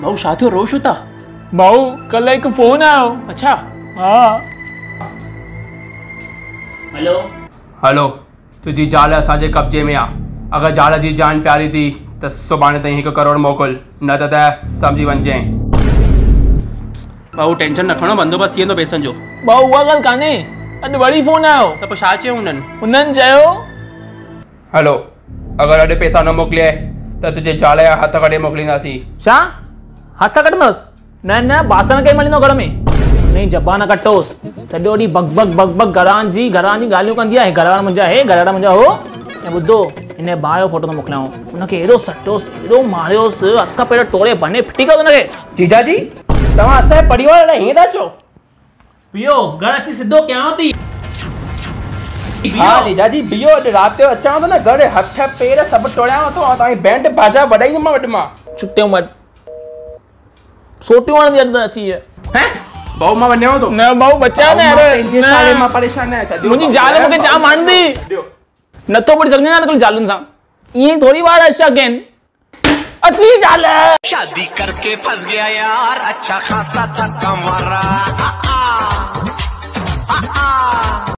भाऊ छा थियो रो छो था भाऊ कल्ह हिकु फ़ोन आयो अच्छा। हा। हेलो। हलो तुंहिंजी ज़ाल असांजे कब्जे में आहे अगरि ज़ाल जी जान प्यारी थी त सुभाणे ताईं हिकु करोड़ मोकिल न त त सम्झी वञिजांइ भाऊ टेंशन न खणो बंदोबस्त थी वेंदो पैसनि जो। भाऊ उहा ॻाल्हि कान्हे? अॼु वरी फ़ोन आयो। त पोइ छा चयो हुननि हुननि चयो हलो अगरि अॼु पैसा न मोकिलिए त तुंहिंजे ज़ाल जा हथ कढी मोकिलींदासीं। छा? हथ कटंदुसि न न बासण खे घर में हुनजी ज़बान कटोसि सॼो ॾींहुं बग बग बग बग घरां जी घरां जी ॻाल्हियूं कंदी आहे घर वारा मुंहिंजा हे घर वारा मुंहिंजा हो। ऐं ॿुधो हिन भाउ जो फ़ोटो थो मोकिलियांव हुनखे हेॾो सटोसि हेॾो मारियोसि हथ पेर टोड़े बने फिटी कयो हुनखे जीजा जी तव्हां असांजे परिवार लाइ हीअं था चओ पियो घर अची सिधो कयांव थी हा जीजा जी बीहो अॼु राति जो अचांव थो न घर हथ पेर सभु टोड़ियांव थो ऐं तव्हांजी बैंड बाजा वॾाईंदोमांव वटि माँ छुटियूं मट सोटियूं हणंदी अॼु त अची इहा हैं? भाऊ माँ वञांव थो न भाऊ बचा न भाऊ, माँ यार। पंहिंजे न। साले माँ परेशान न आहियाँ मुंहिंजी ज़ाल मूंखे जाम हणंदी ॾियो नथो पढ़ी सघंदी न अॼुकल्ह ज़ालुनि सां। ईअं थोरी वार अछा कनि अची ज़ाल शादी करके फंस गया यार अच्छा खासा था कमरा।